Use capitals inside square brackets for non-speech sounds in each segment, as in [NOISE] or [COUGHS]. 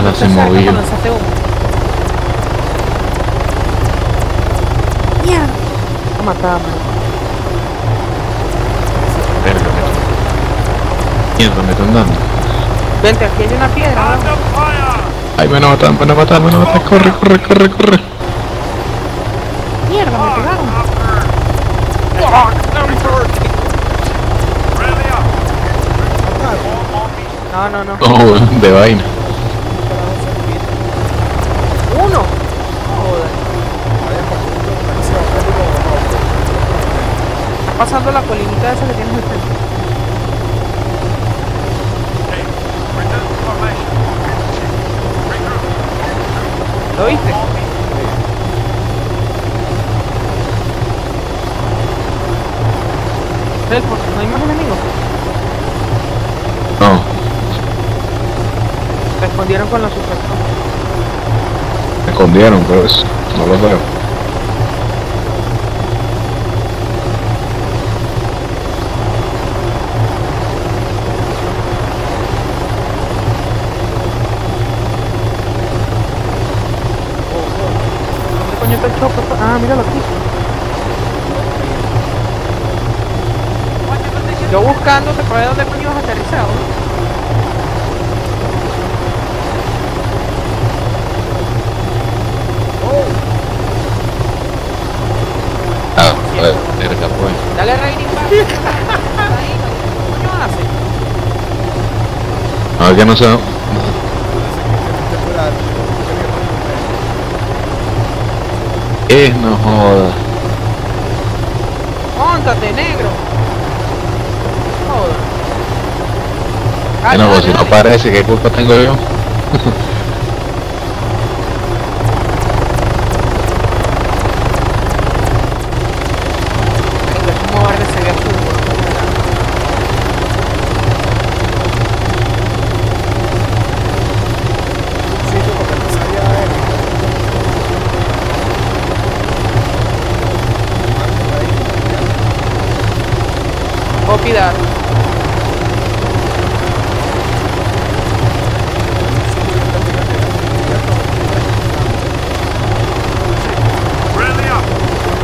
Cuando se movió. matarme. Verga, me están- Mierda, me están dando. Vente, aquí hay una piedra. Ay, me van a matar, me van a matar, me van a matar. Corre, corre, corre, corre. Mierda, me pegaron. No, no, no. No, weón, de vaina. Uno. Joder. Está pasando la colinita esa que tienes al frente. ¿Lo viste? Telford, ¿no hay más enemigos? No, Respondieron con la super. me escondieron, pero es, no los veo. ¿Dónde coño está el chopper? Ah, míralo aquí. Yo buscándote para ver dónde coño vas aterrizado. Ah, joder, verga, pues. Dale Raining back. Ahí, ¿qué coño hace? No, es que no sé. Eh, no joda. Móntate, negro. Joder. Que no, pues si no parece, ¿qué culpa tengo yo? [LAUGHS] ¿Cómo va a recibir fútbol? Copy that.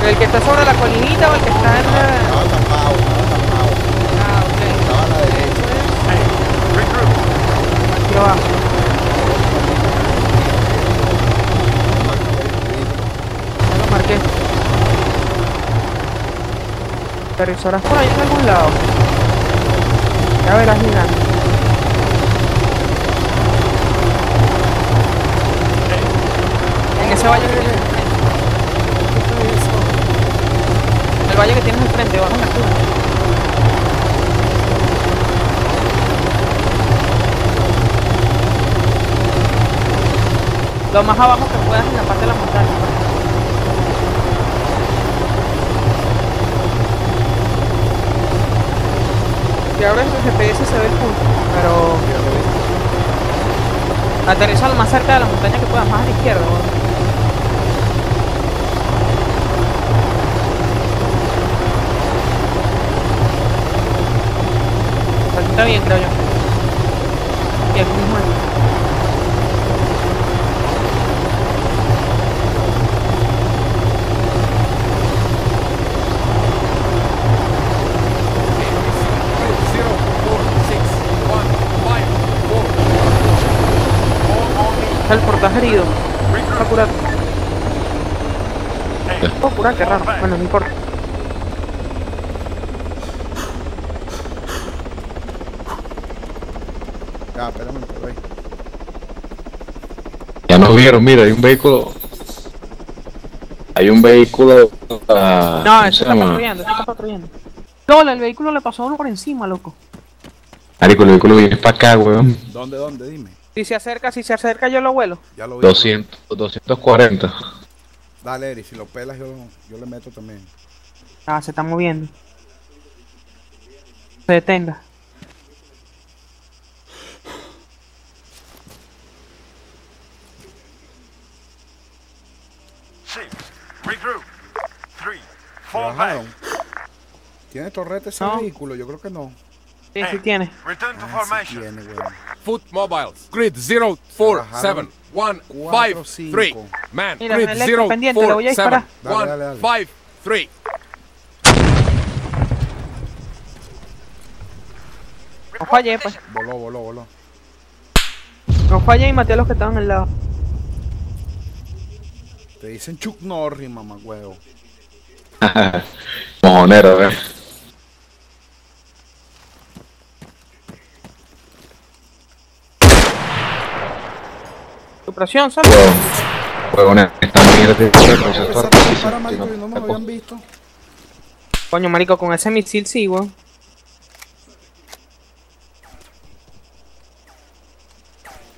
¿El que está sobre la colinita o el que está en la... Estaba tapado, estaba tapado. Ah, ok. Estaba a la derecha. Aquí abajo. Ya lo marqué. Aterrizarás por ahí en algún lado. Ya verás girando. En ese valle El valle que tienes al frente, bajo la altura. Lo más abajo que puedas en la parte de la montaña. Si abres el GPS se ve el punto, pero aterriza lo más cerca de la montaña que puedas, más a la izquierda. ¿no? Está bien, creo yo. Y aquí mismo. es. El portaje herido. Está curado. Oh, curar, qué raro. Bueno, no importa. Ya, espérame, por ahí. Ya nos vieron, mira, hay un vehículo. Hay un vehículo. ah, No, ¿cómo ese se está patrullando, ese está patrullando. Lola, el vehículo le pasó a uno por encima, loco. Marico, el vehículo viene para acá, weón. ¿Dónde, dónde? Dime. Si se acerca, si se acerca, yo lo vuelo. Ya lo vi. 200, 240. Dale, Eri, si lo pelas, yo, yo le meto también. Ah, se está moviendo. Se detenga. Bajaron? ¿Tiene torrete ese No. vehículo? Yo creo que no. Sí, sí tiene. Return to Ah, sí formation. tiene, weón. Foot mobiles. Grid 0, 4, 7, 1, 5, Cuatro, 3. cinco. Man, Mira, grid Electro 0, pendiente, le 4, voy a 7, disparar. 1, Dale, dale, dale. 5, 3. No fallé, pues. Voló, voló, voló. No fallé y maté a los que estaban al lado. Te dicen Chuck Norris, mamá huevo. [LAUGHS] Mojonero, eh. Supresión, ¿sabes? Huevón. Huevón, esta mierda de Empezaron receptor a preciso. disparar, Si marico, no, y no nos te habían visto. Coño, marico, con ese misil sí, weón.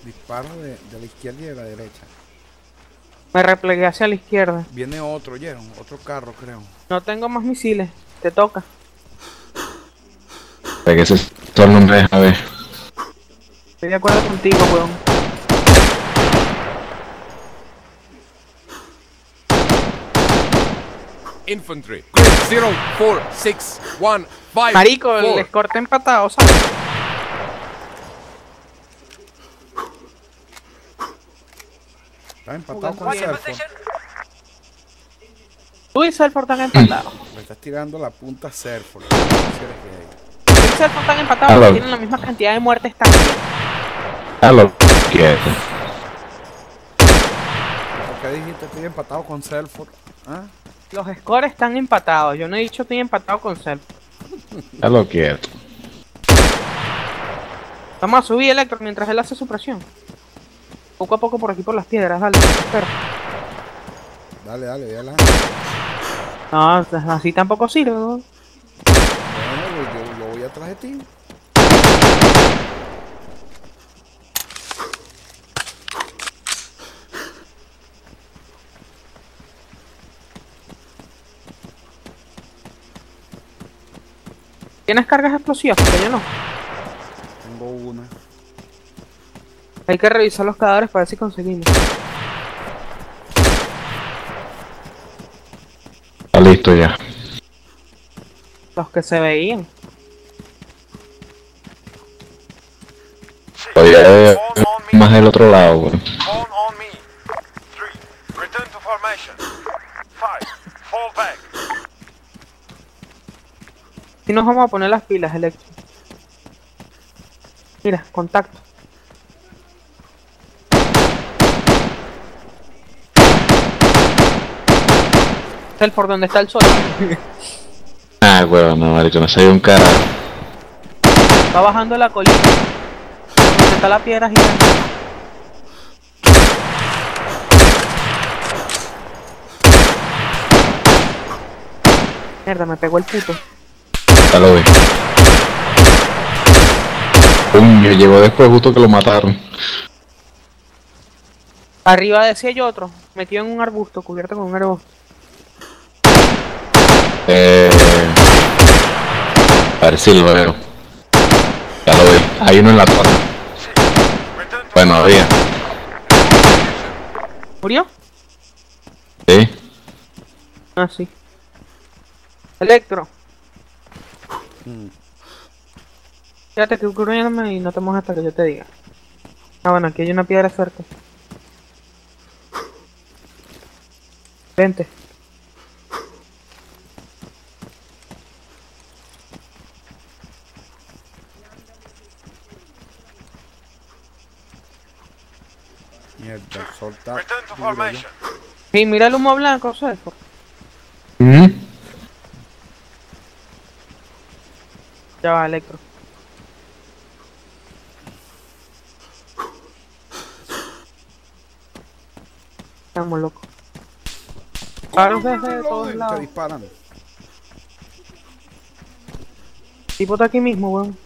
Disparo de, de la izquierda y de la derecha. Me replegué hacia la izquierda. Viene otro, ¿oyeron? Otro carro, creo. No tengo más misiles. Te toca. De que ese sol no me deja ver. Estoy de acuerdo contigo, weón. Infantry. Grid 0, 4, 6, 1, 5, Marico, el 4. escorte empatado, ¿sabes? Está empatado con position? Tú y Selford están empatados. Le estás tirando la punta a gay. Tú y Selford están empatados. Aló. Tienen la misma cantidad de muertes también. A lo quieto. ¿Por qué dijiste estoy empatado con Selford? ¿Ah? Los scores están empatados. Yo no he dicho estoy empatado con Selford. A lo quieto. Vamos a subir Electro mientras él hace su presión. Poco a poco por aquí por las piedras, dale. Espera. Dale, dale, dale. No, así tampoco sirve, ¿no? Bueno, yo, yo voy atrás de ti. ¿Tienes cargas explosivas? Porque yo no. Tengo una. Hay que revisar los cadáveres para ver si conseguimos. Está listo ya. Los que se veían. Podría haber más del otro lado, weón. Fall on me. Three. Return to formation. Five. Fall back. Si nos vamos a poner las pilas, Electro. Mira, contacto. Por donde está el sol. [LAUGHS] Ah, weón, no, marico, no salió un cara. Va bajando la colina. Donde está la piedra gigante. Mierda, me pegó el puto. Ya lo vi. Coño, llegó después justo que lo mataron. Arriba decía yo otro, metido en un arbusto, cubierto con un arbusto. Eh... A ver si lo veo. Ya lo vi. Hay uno en la torre. Bueno, había. ¿Murió? Sí. Ah, sí. Electro. Quédate que cubriéndome y no te mojes hasta que yo te diga. Ah, bueno, aquí hay una piedra cerca. Vente. Mierda, el sol está Return to duro ya. formation. Sí, mira el humo blanco, ¿sabes? ¿Mm? Ya va, Electro. Estamos locos. Paros desde todos Te lados. disparan. Tipo está aquí mismo, weón.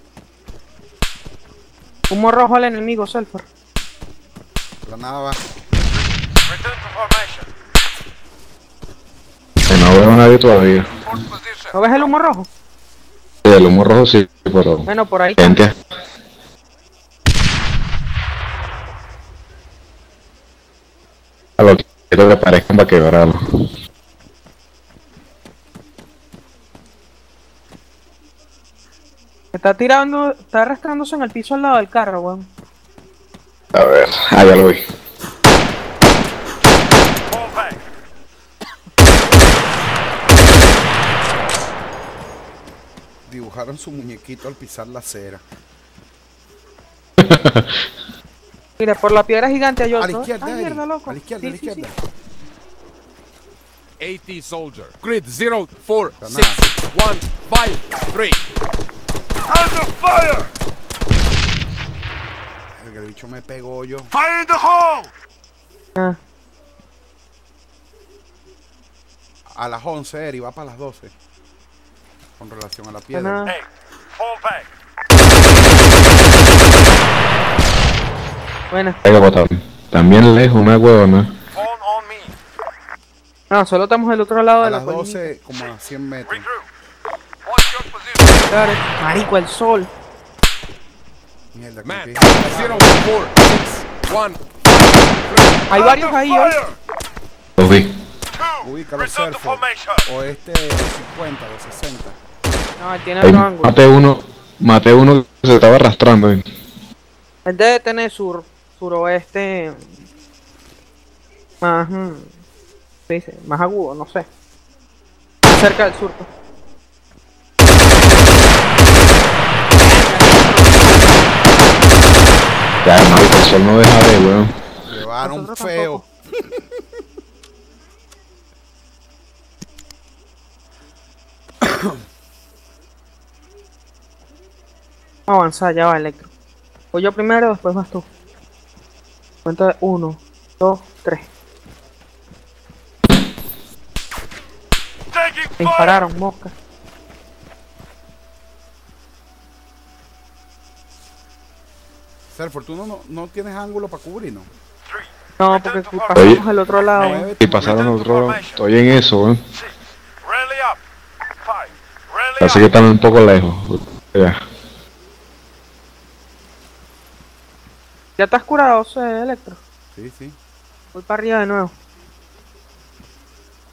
Humo rojo al enemigo, Selford. No veo a nadie todavía. ¿No ves el humo rojo? Sí, el humo rojo sí, pero... Bueno, por ahí. Gente. A lo que quiero que parezcan para quebrarlo. Está tirando, está arrastrándose en el piso al lado del carro, weón. A ver, ah, ya lo vi. Dibujaron su muñequito al pisar la acera. [LAUGHS] Mira, por la piedra gigante hay A otro. la izquierda, ah, Eri. mierda, loco. A la izquierda, a la Sí, sí, izquierda. sí. AT soldier. Grid 0, 4, Está 6, 1, 5, 3. Under fire! El, el bicho me pegó yo. Fire in the hole! Ah, A las 11, Eri, va para las 12. Con relación a la piedra. Hey, fall back. Buena. También lejos, una huevona. No, solo estamos del otro lado A de la las colina. 12, como a 100 metros. Marico, el sol. Mierda, Man, que 0, 4, 6, 1. Hay varios ahí, hoy. Los vi. Serfo. formation. O este 50 o 60. No, él tiene otro ángulo. maté uno, maté uno que se estaba arrastrando. eh. Él debe tener sur, suroeste. Más. mm, ¿qué dice? Más agudo, no sé. Más cerca del sur. Ya, marico, el sol no deja de, weón. Llevaron feo. [COUGHS] Vamos a avanzar, ya va, Electro. Voy yo primero, después vas tú. Cuenta de 1, 2, 3. Taking fire! Dispararon, mosca. Serfo, tú no, no, no tienes ángulo para. Three, No, return porque pasamos Oye. al otro lado. Y pasaron otro. Estoy en eso. Rally Así que están un poco lejos. Ya. ¿Ya estás curado, Electro? Sí, sí. Voy para arriba de nuevo.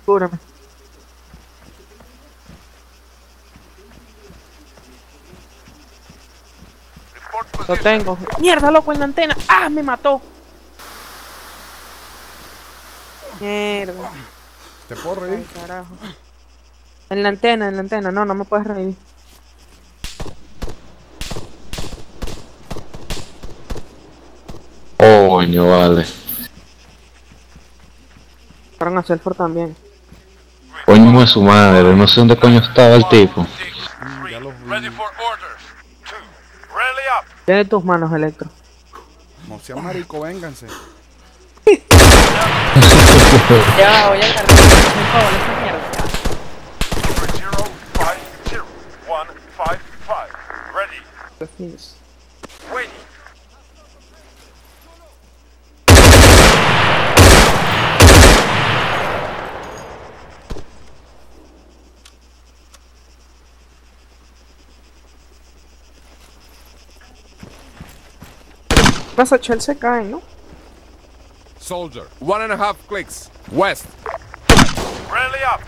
Cúbrame. Lo tengo. ¡Mierda, loco, en la antena! ¡Ah, me mató! Mierda. ¿Te puedo Ay, reír? carajo. En la antena, en la antena. No, no me puedes revivir. Coño, vale. Fueron a Selford también. Coño de su madre, no sé dónde coño estaba el tipo. Three. ya los vi. Tiene tus manos, Electro. No marico, vénganse. Ya, voy a cargar. Por favor, esa mierda. Ready. Las HL se caen, ¿no? Soldier. One and a half clicks. West. Rally up.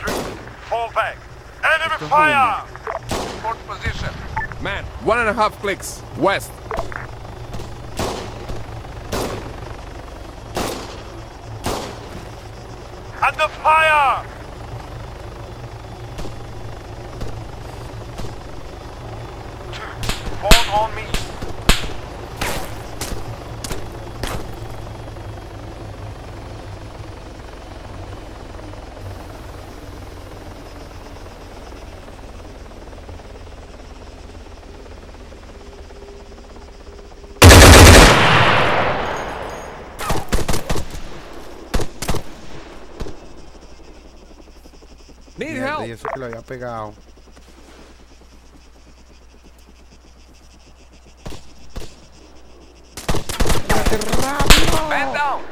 Three. Fall back. Enemy fire! Port position. Man, one and a half clicks. West. Y eso que lo había pegado. Down.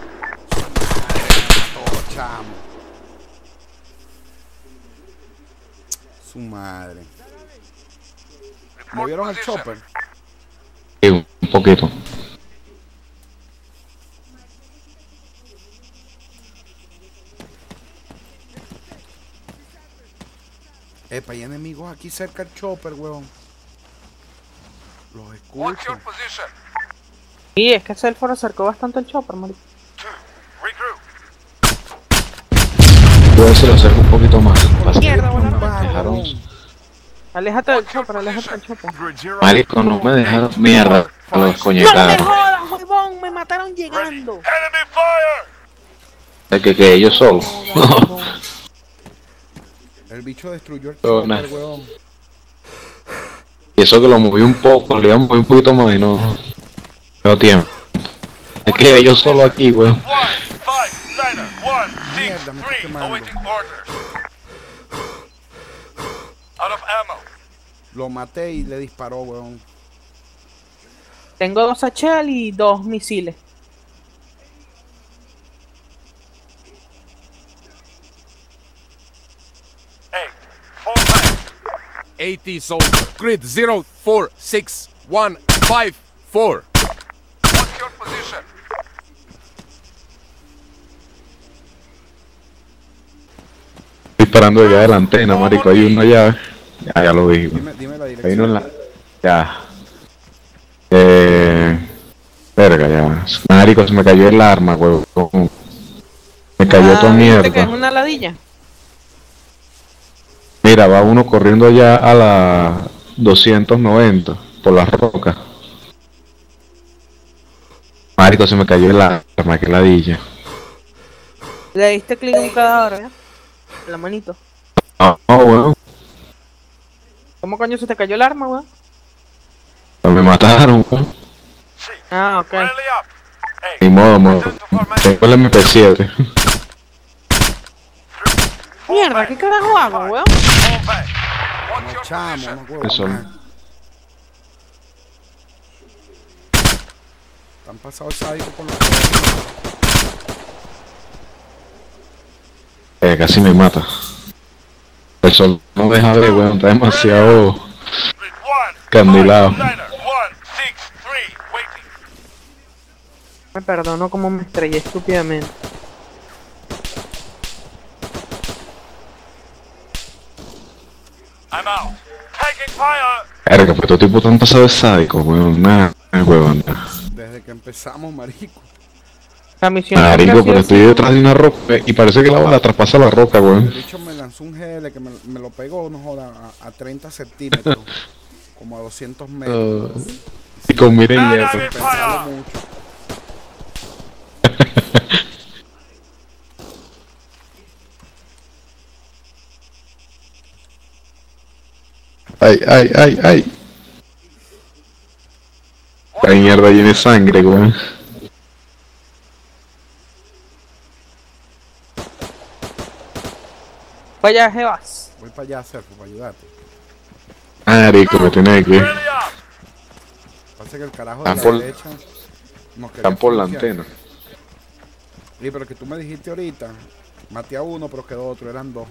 Todo chamo. Su madre. ¿Movieron el chopper? Un poquito. Epa, hay enemigos aquí cerca del chopper, weón. Los escucho. Y es que Selford acercó bastante el chopper, marico. Ver si lo acerco un poquito más. Mierda, bueno. Dejaron-. Aléjate del chopper, aléjate del chopper. Marico, no me dejaron mierda. Los ¡No me coñetaron. jodas, huevón! ¡Me mataron llegando! Enemy fire! Es que, que ellos solos. [LAUGHS] El bicho destruyó el Oh, nah. huevón. y eso que lo moví un poco, le iba a mover un poquito más y no. No tiempo. Es que ellos solo aquí, weón. Mierda, me. Lo maté y le disparó, huevón. Tengo dos HL y dos misiles. Eight. Fall back. 80 soldier. Grid zero four six one five four. What's your position? Disparando allá de la antena, marico. Hay uno allá. Ya, ya lo vi. Dime, dime la Hay uno dirección. en la. Ya. Eh. Verga, ya. Marico, se me cayó el arma, weón. Me cayó toda Ah, ¿viste que es mierda. una ladilla? Mira, va uno corriendo allá a la 290 por las rocas. Marico, se me cayó el arma, que ladilla. Le diste clic a un cadáver, la manito. Ah, no, weón. ¿Cómo coño se te cayó el arma, weón? Me mataron, weón. Ah, ok. Ni modo, modo. Tengo el MP7. Mierda. ¿qué carajo hago, weón? No, chamo, no. Eso. nah. Están pasados sádicos con los Eh, casi me mata. El sol no deja ver, weón. Está demasiado candilado. Me perdono como me estrellé estúpidamente. I'm out. Taking fire. Verga, pero estos tipos están pasados de sádicos, weón. Nada, weón. Desde que empezamos, marico. La misión Marico, pero estoy así. detrás de una roca y parece que la bala traspasa la roca, weón. bicho me lanzó un GL que me, me lo pegó, no joda, a, a 30 centímetros. [LAUGHS] como a 200 metros. Y con miren mucho. [LAUGHS] Ay, ay, ay, ay. La mierda llena de sangre, weón. Vaya, Jebas. Voy para allá, Sergio, para ayudarte. Marico, me tiene que. Parece que el carajo de la por- derecha Están por la antena. Sí, pero que tú me dijiste ahorita, maté a uno, pero quedó otro, eran dos.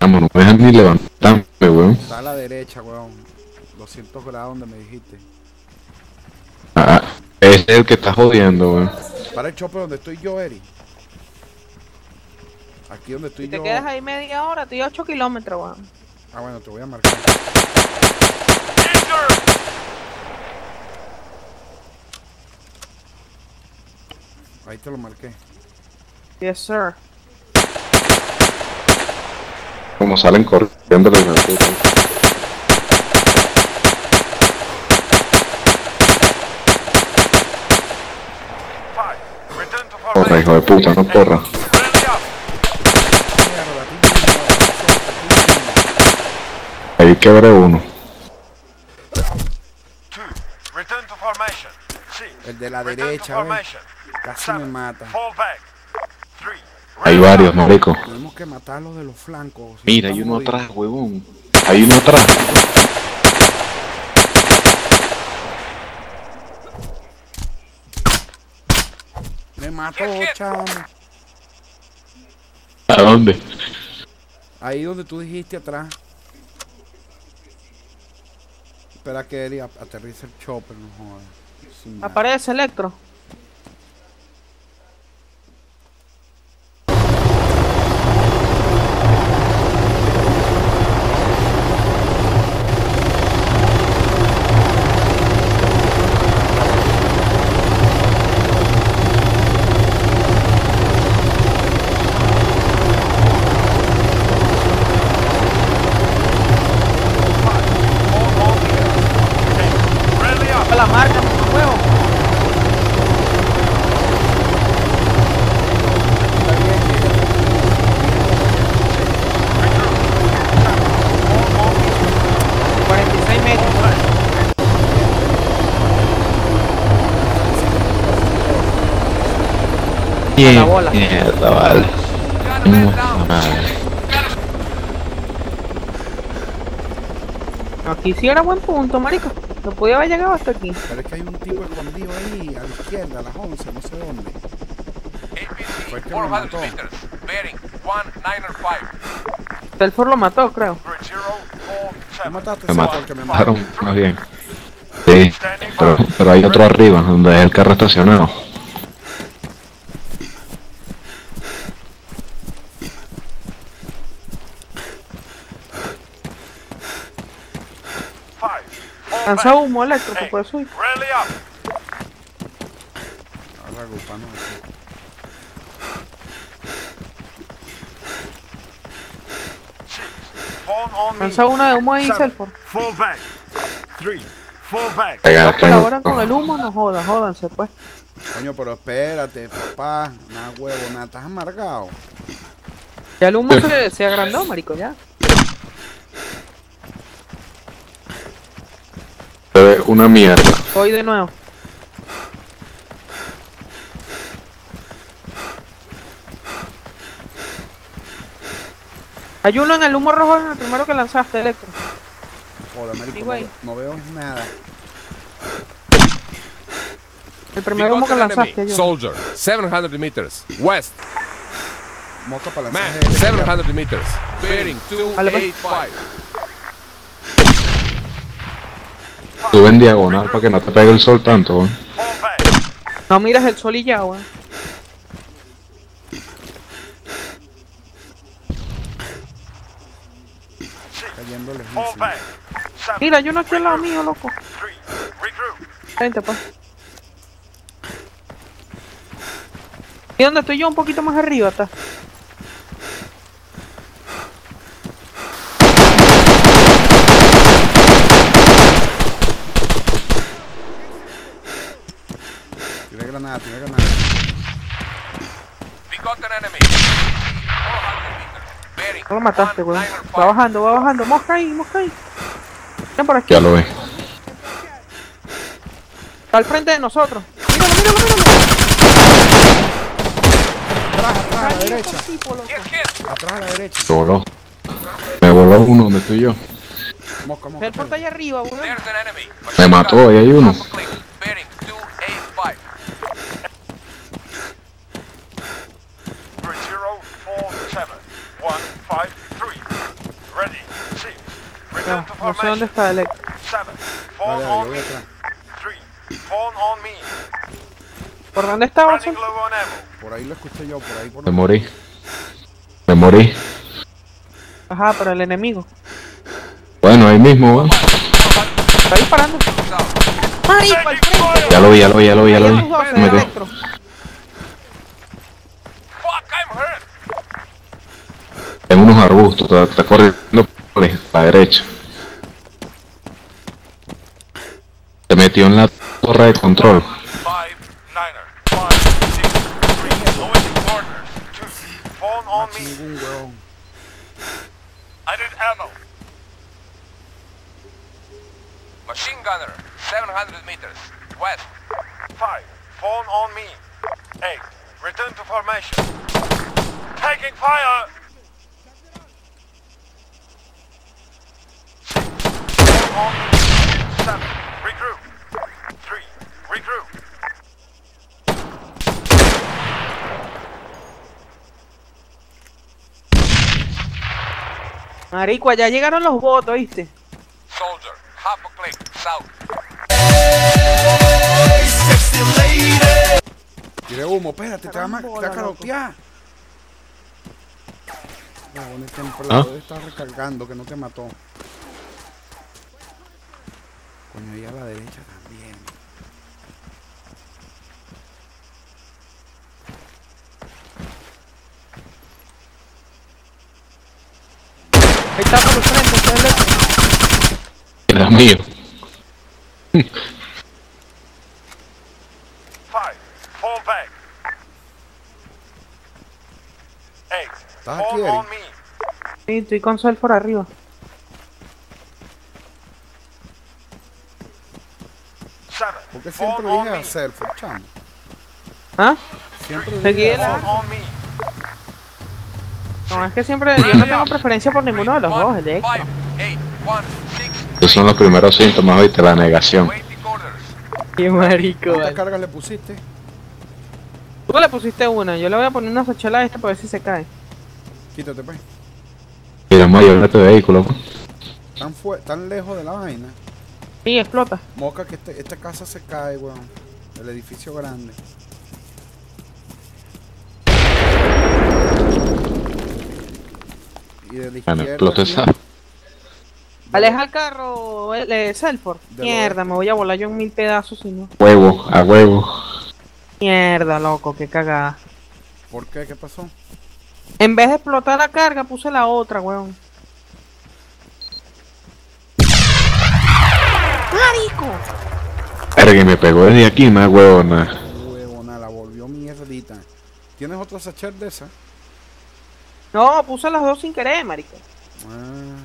Vamos, no me dejan ni levantarme, weón. Está a la derecha, weón. 200 grados donde me dijiste. Ah, ese es el que está jodiendo, weón. Para el chope donde estoy yo, Eri. Aquí donde estoy Si te yo. quedas ahí media hora, estoy 8 kilómetros, weón. Ah, bueno, te voy a marcar. Ahí te lo marqué. Yes, sir. Como salen corriendo los puta. Formation. hijo de puta, no corra. Rally up. Mierda, a ti Ahí quebré uno. El de la derecha. Casi me mata. Hay varios, marico. Tenemos que matarlos de los flancos. si Mira, hay uno atrás, huevón. Hay uno atrás. Me mató, chamo. ¿A dónde? Ahí donde tú dijiste atrás. Espera que Eri aterrice el chopper, no jodas. Aparece Electro. Bien, la bola. mierda, vale. A. Aquí sí era buen punto, marico. No podía haber llegado hasta aquí. Pero es que hay un tipo escondido ahí, a la izquierda, a las 11, no sé dónde. Fue el APC que me 400 mató. meters. Bearing 195. Telfor lo mató, creo. Grid 0, 4, ¿Tú 7. mataste el que me mataron más bien. Sí, pero, pero hay otro arriba, donde es el carro estacionado. Five, fall Lanza humo electro, que Hey, puede subir. Ahora aquí. Lanza una de humo ahí, Seven, Selford. Fall back. Three, fall back. Pega, No colaboran con el humo, no jodan, jódanse pues. Coño, pero espérate, papá. Nada huevo, nada. ¿Estás amargado? Ya el humo se, se agrandó, marico, ya. Se ve una mierda. Voy de nuevo. Hay uno en el humo rojo en el primero que lanzaste, Electro. Joder, marico, Sí, no, no veo nada. El primer humo que an lanzaste, yo. Soldier. 700 meters. West. Moto para lanzar GL. 700 meters. Bearing Vale, pues. 285. Sube en diagonal para que no te pegue el sol tanto. ¿eh? No miras el sol y ya, weón. Mira, hay uno aquí al lado mío, loco. Vente, pues. ¿Y dónde estoy yo? Un poquito más arriba, está. Tira granada, tira granada. We got an enemy. 400 meters. Bearing No lo mataste, weón. 195. Va bajando, va bajando. Mosca ahí, mosca ahí. Ven por aquí. Ya lo ve. Está al frente de nosotros. Míralo, míralo, míralo. Atrás, atrás, a la derecha. Atrás a la derecha. Me voló. Me voló uno donde estoy yo. Mosca, mosca. El porta allá arriba, weón. Me mató, ahí hay uno. Half a click. Bearing 285. Grid 0, 4, 7, 1, 5, 3. Ready. Six. Return Ya, to no sé dónde formation. está el ex. Seven. Dale, Phone dale, yo on voy me. atrás. Three. Phone on me. ¿Por dónde estaba? Por ahí lo escuché yo, por ahí por Me morí. Me morí. Ajá, pero el enemigo. Bueno, ahí mismo, weón. Está disparando. Marico, al frente. Ya lo vi, ya lo vi, ya lo vi, ya lo vi. Me hurt. En unos arbustos, está, está corriendo por la derecha. Metió en la torre de control. Five, niner. Five, six, three. Lowering orders. Two. Phone on me. Ningún huevón. I need ammo. Machine gunner. 700 meters. West. Five. Phone on me. Eight. Return to formation. Taking fire. Six. Phone on me. Seven. Regroup. Regroup. Marico, allá llegaron los votos, ¿viste? Soldier. Half a click. South. Tire humo, espérate, te va a carotear. Ah, bueno, el templo ¿Ah? estar recargando, que no te mató. Coño, ahí a la derecha también. Ahí está Era mío. Five. Fall back. Eight. ¿Estás aquí, Eric? on me. Sí, estoy con Sol por arriba. Seven. ¿Por qué siempre on vienes a me. hacer, chamo? ¿Ah? Siempre Seguí dile el eso. Phone on me. No, es que siempre yo no tengo preferencia por ninguno de los dos, one, six, Esos son los primeros síntomas, oíste, la negación. Qué marico, ¿Cuántas cargas le pusiste? Tú le pusiste una, yo le voy a poner una sachela a esta para ver si se cae. Quítate, pues. Mira, mayor este vehículo. Tan, tan lejos de la vaina. Sí, explota. Moca que este, esta casa se cae, weón. El edificio grande. Y de la izquierda. Aleja el carro, el, eh, Selford. De Mierda, me voy a volar yo en mil pedazos si no. Huevo, a huevo. Mierda, loco, qué cagada. ¿Por qué? ¿Qué pasó? En vez de explotar la carga, puse la otra, weón. ¡Marico! Verga, me pegó desde aquí, más huevona. Huevona, la volvió mierdita. ¿Tienes otra sachet de esa? No, puse las dos sin querer, marico. Ah.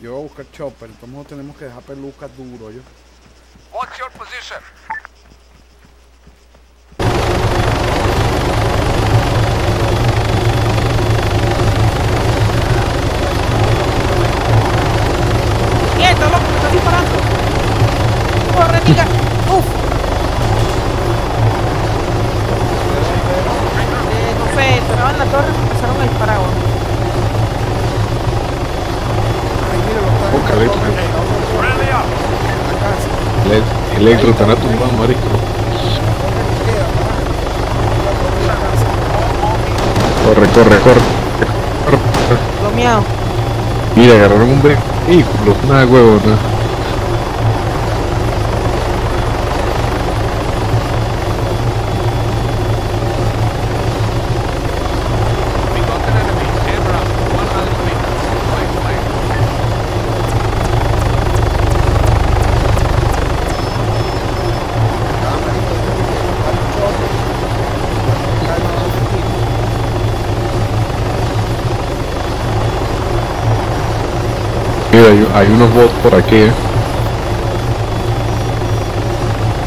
Yo voy a buscar chopper, entonces no tenemos que dejar pelucas duro, yo. What's your position? ¡Quieto, loco! ¡Me estás disparando! ¡Corre, tica! ¡Uf! Eh, no sé, estaba en la torre y empezaron a disparar, weón. Ay, mira, lo están Busca, Electro. Rally up. en la casa. El electro están a tumbar, marico. Corre, corre, corre. Lo miau. Mira, agarraron un vehículo, una huevona. We got an enemy. Aircraft, 100 meters. Right flank. Mira, hay, hay unos bots por aquí, eh.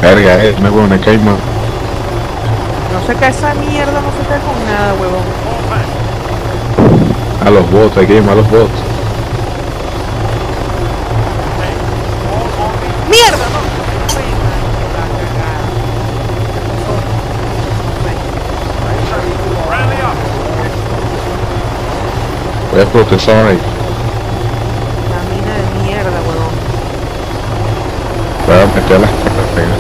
Verga, eh, me huevona, que hay más. No se cae esa mierda, no se cae con nada, huevón. A los bots, hay que llamar a los bots. ¡Mierda! Voy a protestar ahí. La mina de mierda, huevón. Voy a meter las cargas.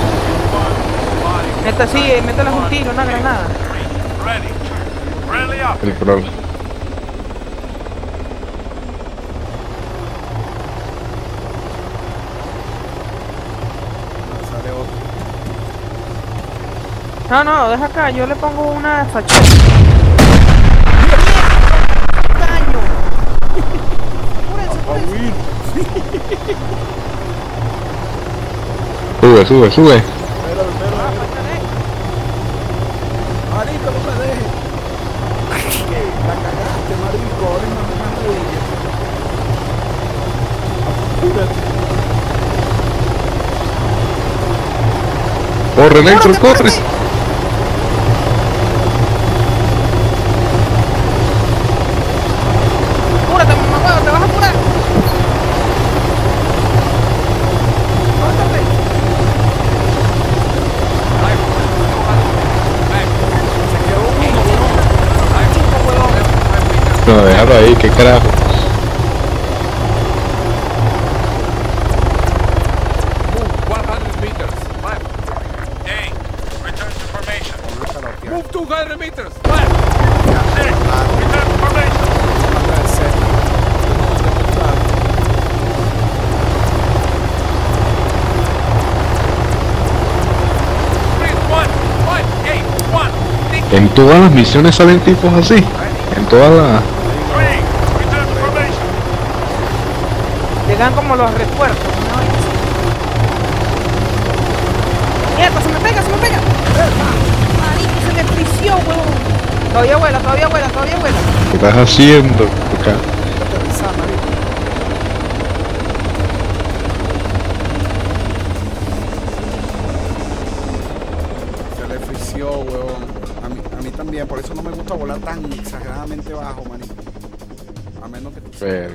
Esta sí, métele un tiro, una granada. Ready. Rally up. El otro. No, no, deja acá, yo le pongo una fachada. ¡Daño! [LAUGHS] Apúrense, apúrense. [LAUGHS] [LAUGHS] Sube, sube, sube. Ah, fachada. Marico, no me dejes. La cagaste, marico. Ahora es más más rodilla. Apúrate. Corre, Electro, corre. Apúrate, mamá huevo, te vas a apurar. Apúrate. No, déjalo ahí, qué carajo. Move 100 meters. Left. Day. Return to formation. Move 200 meters. Left. Day. Return to formation. Grid 1, 5, 8, 1, 6. En todas las misiones salen tipos así. En todas las... Llegan como los refuerzos, ¿no? ¡Mierda, se me pega, se me pega! ¡Marico, se me frició, huevón! Todavía vuela, todavía vuela, todavía vuela. ¿Qué estás haciendo? Acá. Bajo, manito. A menos que tú seas